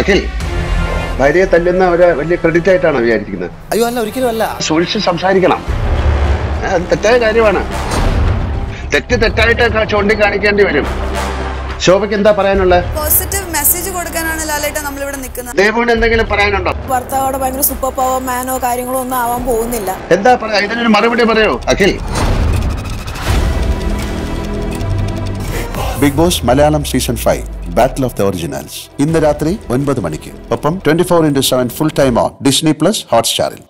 അഖിൽ ഭാര്യയെ തല്ലുന്ന ഒരു വലിയ ക്രെഡിറ്റ് ആയിട്ടാണ് വിചാരിക്കുന്നത്? അയ്യോ അല്ല ഒരിക്കലും അല്ല. സൂക്ഷിച്ച് സംസാരിക്കണം. തെറ്റായ കാര്യമാണ്. തെറ്റ് തെറ്റായിട്ട് ചൂണ്ടിക്കാണിക്കേണ്ടി വരും. ശോഭയ്ക്ക് എന്താ പറയാനുള്ളത്? പോസിറ്റീവ് മെസ്സേജ് കൊടുക്കാനാണ് ലാലേട്ട നമ്മളിവിടെ നിൽക്കുന്നത്. ദേവുവിന് എന്തെങ്കിലും പറയാനുണ്ടോ? ഭർത്താവോടെ ഭയങ്കര സൂപ്പർ പവർ മാനോ കാര്യങ്ങളോ ഒന്നും ആവാൻ പോകുന്നില്ല. എന്താ പറയാ? ഇതിനൊരു മറുപടി പറയോ? Akhil big boss Malayalam season five battle of the originals ഇന്ന് രാത്രി ഒൻപത് മണിക്ക്. ഒപ്പം twenty four into seven full time on Disney plus ഹോട്ട്സ്റ്റാറിൽ